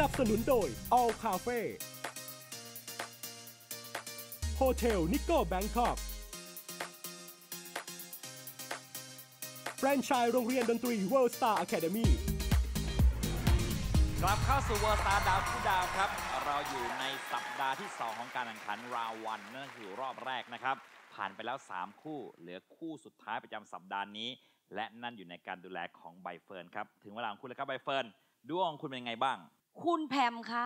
นับสนุนโดย All Cafe Hotel Nico Bangkok แฟรนไชส์โรงเรียนดนตรี World Star Academy กลับเข้าสู่เวอร์ตาดาวผู้ดาวครับ เราอยู่ในสัปดาห์ที่ 2 ของการแข่งขันราววันนั่นคือรอบแรกนะครับ ผ่านไปแล้ว 3 คู่ เหลือคู่สุดท้ายประจำสัปดาห์นี้ และนั่นอยู่ในการดูแลของใบเฟิร์นครับ ถึงเวลาของคุณแล้วครับใบเฟิร์นดวงคุณเป็นไงบ้าง คุณแพมคะ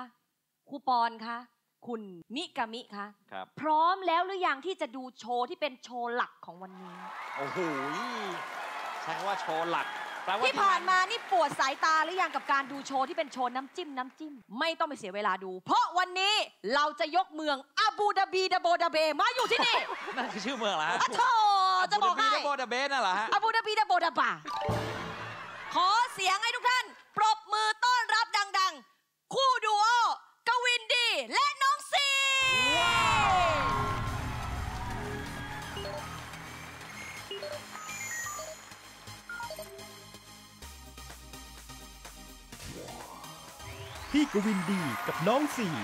ครูปอนคะคุณมิกามิคะครับ พร้อมแล้วหรือยังที่จะดูโชว์ที่เป็นโชว์หลักของวันนี้ โอ้โหใช้คำว่าโชว์หลักแปลว่าที่ผ่านมานี่ปวดสายตาหรือยังกับการดูโชว์ที่เป็นโชว์น้ำจิ้มน้ำจิ้ม ไม่ต้องไปเสียเวลาดู เพราะวันนี้เราจะยกเมืองอาบูดาบีดาโบดาเบมาอยู่ที่นี่ นั่นคือชื่อเมืองเหรอฮะอะโธ่จะบอกให้โบดาเบสน่ะเหรอฮะอาบูดาบีดาโบดาบาขอเสียงให้ทุกท่าน พี่กวินดีกับน้องสี่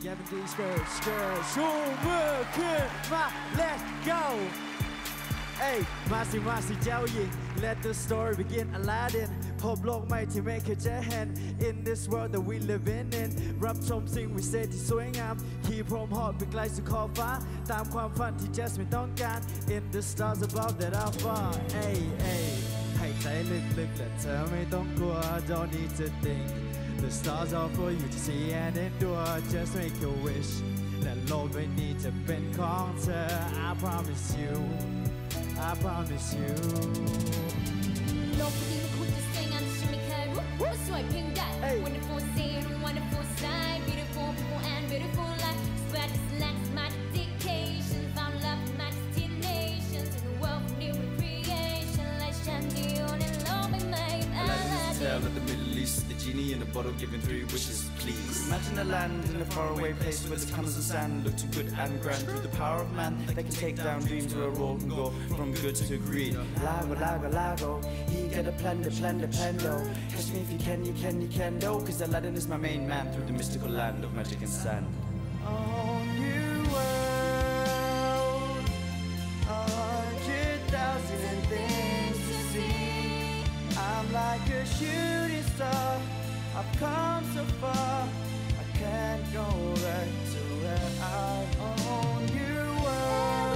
เอ้ยแกเป็นดี skrt skrt ชูมือขึ้นมา let's go เอ้ยมาสิมาสิเจ้าหญิง let the story begin Aladdin พบโลกใหม่ที่ไม่เคยเจอเห็น in this world that we living in รับชมสิ่งวิเศษที่สวยงามขี่พรมเหาะไปไกลสู่ขอบฟ้า ตามความฝันที่ Jasmine ต้องการ in the stars above that are far เอ้ยเอ้ยหายใจลึกๆและเธอไม่ต้องกลัว don't need to think The stars are for you to see and endure Just make your wish และโลกใบนี้จะเป็นของเธอ I promise you I promise you โลกนี้มันควรจะสวยงามที่ฉันไม่เคยรู้ว่าสวยเพียงใด Hey. Wonderful scene wonderful sight beautiful people and beautiful The in a bottle giving three wishes, please. Imagine a land in a faraway place where the camels and sand look too good and grand. Through the power of man, they can take down dreams where a roll can go from good to greed. Lago, lago, lago, he get a plan, the plan, the plando. Catch me if you can, you can, you can, no. Cause Aladdin is my main man through the mystical land of magic and sand. whole new world A hundred thousand things to see I'm like a shooting star I've come so far I can't go back to where I own new world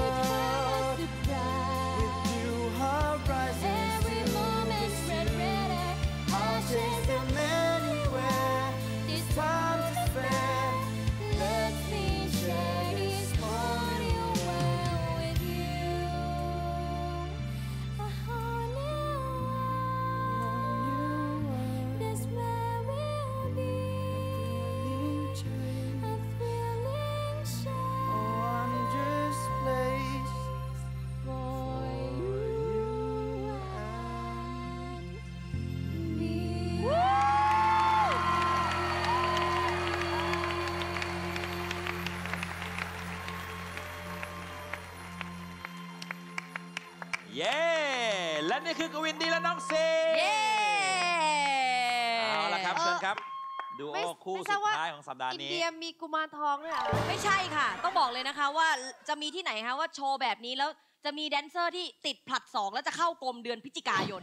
เย้ และนี่คือกวินดีและน้องซีเย้เอาละครับ เชิญครับ ดูโอไม่คู่ไม่ทสุราบดว่าท้ายของสัปดาห์อินนี้เดียมีกุมารทองด้วยเหรอไม่ใช่ค่ะ ต้องบอกเลยนะคะว่าจะมีที่ไหนคะว่าโชว์แบบนี้แล้วจะมีแดนเซอร์ที่ติดผลัดสองแล้วจะเข้ากรมเดือนพฤศจิกายน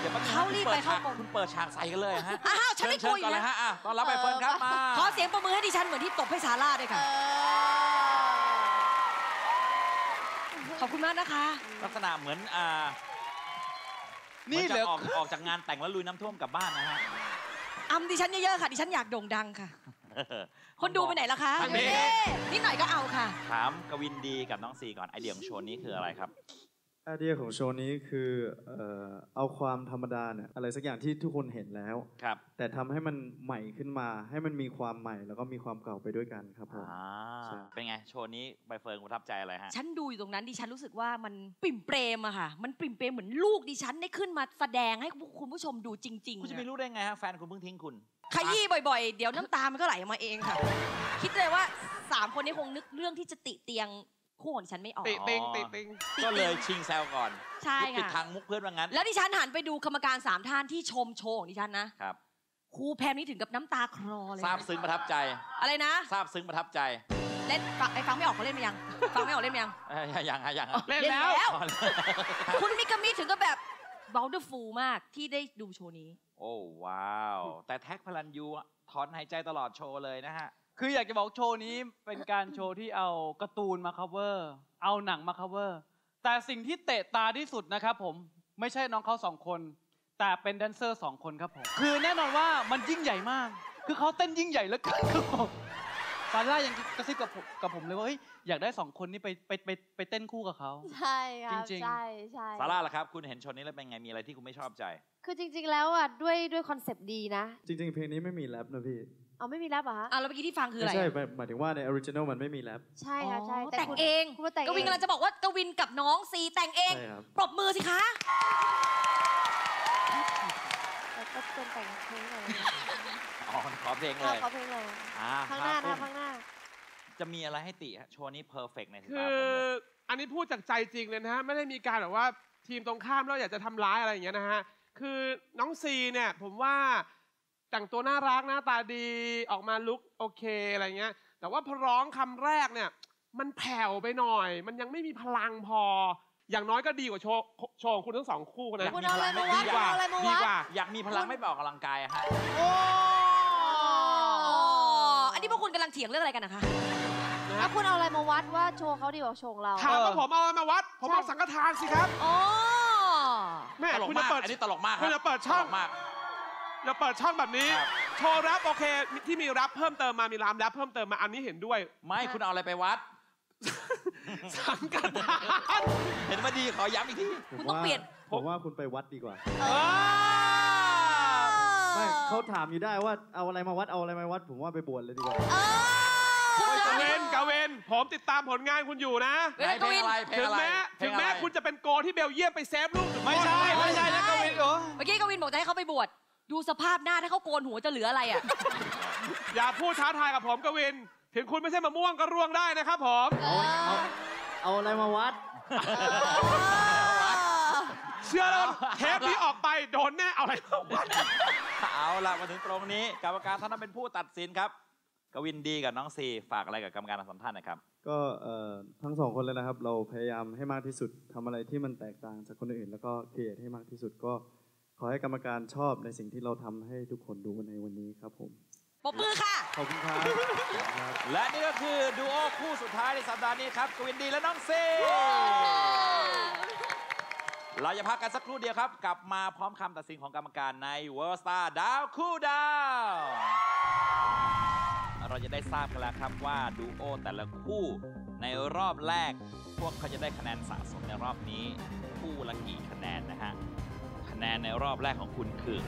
เดี๋ยวแป๊บนึงเขารีบไปเข้าคุณเปิดฉากคุณเปิดฉากใส่กันเลยฮะ อ้าวฉันไม่เชิญคุยเชิญก่อนเลยนะฮะอะต้อนรับใบเฟิร์นครับมา ขอเสียงประมือให้ดิฉันเหมือนที่ตบให้ซาร่าด้วยค่ะ ขอบคุณมากนะคะ ลักษณะเหมือนอ่านี่นี่เหรอ ออกออกจากงานแต่งแล้วลุยน้ำท่วมกลับบ้านนะฮะอำดิฉันเยอะๆค่ะดิฉันอยากโด่งดังค่ะ คนดูไปไหนล่ะคะทางนี้เอ๊ะนิดหน่อยก็เอาค่ะ ถามกวินดีกับน้องซีก่อนไอเดียของโชว์นี้คืออะไรครับ ไอเดียของโชว์นี้คือเอ่อเอาความธรรมดาเนี่ยอะไรสักอย่างที่ทุกคนเห็นแล้ว ครับแต่ทำให้มันใหม่ขึ้นมา ให้มันมีความใหม่แล้วก็มีความเก่าไปด้วยกันครับผม อ่าใช่ เป็นไง โชว์นี้ใบเฟิร์นประทับใจอะไรฮะ ฉันดูอยู่ตรงนั้นดิฉันรู้สึกว่ามันปริ่มเปรมอะค่ะ มันปริ่มเปรมเหมือนลูกดิฉันได้ขึ้นมาแสดงให้คุณผู้ชมดูจริงคุณๆจะไม่อะรู้ได้ไงฮะแฟนคุณเพิ่งทิ้งคุณ ขยี้บ่อยๆ เดี๋ยวน้ำตามันก็ไหลมาเองค่ะ คิดเลยว่าสามคนนี้คงนึกเรื่องที่จะติเตียง คู่ของดิฉันไม่ออก ติติงอ๋อติติงก็เลยชิงแซวก่อนใช่ปิดค่ะทางมุกเพื่อนว่างั้นแล้วดิฉันหันไปดูกรรมการสามท่านที่ชมโชว์ของดิฉันนะครับครูแพมนี่ถึงกับน้ำตาคลอเลยทราบซึ้งประทับใจอะไรนะทราบซึ้งประทับใจเล่นฟังไอ้ฟังไม่ออกเขาเล่นไปยัง ฟังไม่ออกเล่นไปยัง เอ้ยยังฮะยังฮะเล่นแล้ว อ๋อคุณมิกามิถึงก็แบบ b o u n d e r f u l มากที่ได้ดูโชว์นี้ โอ้ว้าว แต่แท็กพลันยูอะถอนหายใจตลอดโชว์เลยนะฮะ คืออยากจะบอกโชว์นี้เป็นการโชว์ที่เอาการ์ตูนมา cover เอาหนังมา cover แต่สิ่งที่เตะตาที่สุดนะครับผมไม่ใช่น้องเขาสองคน แต่เป็นแดนเซอร์สองคนครับผม คือแน่นอนว่ามันยิ่งใหญ่มาก คือเขาเต้นยิ่งใหญ่เหลือเกินครับผม ซาร่ายังกระซิบกับผมกับผมเลยว่าเฮ้ยอยากได้สองคนนี้ไปไปไปไปเต้นคู่กับเขา ใช่ครับจริงๆ ใช่ใช่ซาร่าล่ะครับ คุณเห็นโชว์นี้แล้วเป็นไง มีอะไรที่คุณไม่ชอบใจ คือจริง ๆ แล้วอะด้วยด้วยคอนเซปต์ดีนะจริง ๆ เพลงนี้ไม่มีแรปนะพี่เอาไม่มีแรปเหรอฮะอะแล้วเมื่อกี้ที่ฟังคืออะไม่ไรใช่อะหมายหมายถึงว่าใน original มันไม่มีแรปใช่ครับใช่อ๋อแต่งคุณเองคุณว่าแต่งกวินเองกำลังจะบอกว่ากวินกับน้องซีแต่งเอง ใช่ครับ ปรบมือสิคะ แต่ก็เป็นแต่งเพลงเลย อ๋อขอเพลงเลขอยขอเพลงเลยอ่าข้างหน้าครันะบข้างหน้า จะมีอะไรให้ติฮะโชว์นี้เพอร์เฟกในสายคืตาอผมเลย อันนี้พูดจากใจจริงเลยนะฮะ ไม่ได้มีการแบบว่าทีมตรงข้ามแล้วอยากจะทำร้ายอะไรอย่างเงี้ยนะฮะ คือน้องซีเนี่ย ผมว่าแต่งตัวน่ารักหน้าตาดีออกมาลุกโอเคอะไรเงี้ย แต่ว่าพอร้องคำแรกเนี่ย มันแผ่วไปหน่อย มันยังไม่มีพลังพอ อย่างน้อยก็ดีกว่าโชว์โชว์ของคุณทั้งสองคู่นะคุณเอาอะไรมาวัดดีกว่าเอาอะไรมาวัด ดีกว่า อยากมีพลังไม่ไปออกกำลังกายอะฮะอ๋ออันนี้ พวกคุณกำลังเถียงเรื่องอะไรกันนะคะแล้วคุณเอาอะไรมาวัดว่าโชว์เขาดีกว่าโชว์ของเราถามว่าผมเอาอะไรมาวัด ผมเอาสังฆทานสิครับอ๋อแม่ตลกคุณมาจะกเปิดอันนี้ตลกมากคุณจะเปิดช่องตลกมากอย่าเปิดช่องแบบนี้ครับโชว์แรปโอเคที่มีแรปเพิ่มเติมมามีรามแรปเพิ่มเติมมาอันนี้เห็นด้วย ไม่คุณเอาอะไรไปวัดสังกัดทานเห็นว่าดีขอย้ำอีกทีผมคุณต้องว่าเปลี่ยน ผมว่าคุณไปวัดดีกว่าเออ ไม่เขาถามอยู่ได้ว่าเอาอะไรมาวัดเอาอะไรมาวัด ผมว่าไปบวชเลยดีกว่าคุณกาจะเวนกาเวนผมติดตามผลงานคุณอยู่นะเวลากวินเพลงถึงอะไรแม้เพลถึงงอะไรแม้คุณจะเป็นโกที่เบลเยียมไปเซฟลูกไม่ใช่ไม่ใช่นะกวินโอ้เมื่อกี้กวินบอกจะให้เขาไปบวชดูสภาพหน้าถ้าเขาโกนหัวจะเหลืออะไรอะอย่าพูดท้าทายกับผมกาเวนถึงคุณไม่ใช่มะม่วงก็ร่วงได้นะครับผมเอาเอาเอาอะไรมาวัด เชื่อแล้วเทปนี้ออกไปโดนแน่เอาอะไรมาวัดเอาละมาถึงตรงนี้กรรมการท่านนั้นเป็นผู้ตัดสินครับ กวินดีกับน้องซีฝากอะไรกับกรรมการทั้งสองท่านนะครับ ก็เอ่อทั้งสองคนเลยนะครับ เราพยายามให้มากที่สุดทำอะไรที่มันแตกต่างจากคนอื่น แล้วก็ครีเอทให้มากที่สุดก็ ขอให้กรรมการชอบในสิ่งที่เราทำให้ทุกคนดูในวันนี้ครับผม ปรบมือค่ะ ขอบคุณครับครับและนี่ก็คือดูโอคู่สุดท้ายในสัปดาห์นี้ครับ กวินดีและน้องซี เราจะพักกันสักครู่เดียวครับ กลับมาพร้อมคำตัดสินของกรรมการใน World Star ดาวคู่ดาว เราจะได้ทราบกันแล้วครับว่าดูโอแต่ละคู่ในรอบแรก พวกเขาจะได้คะแนนสะสมในรอบนี้ คู่ละกี่คะแนนนะฮะ คะแนนในรอบแรกของคุณคือ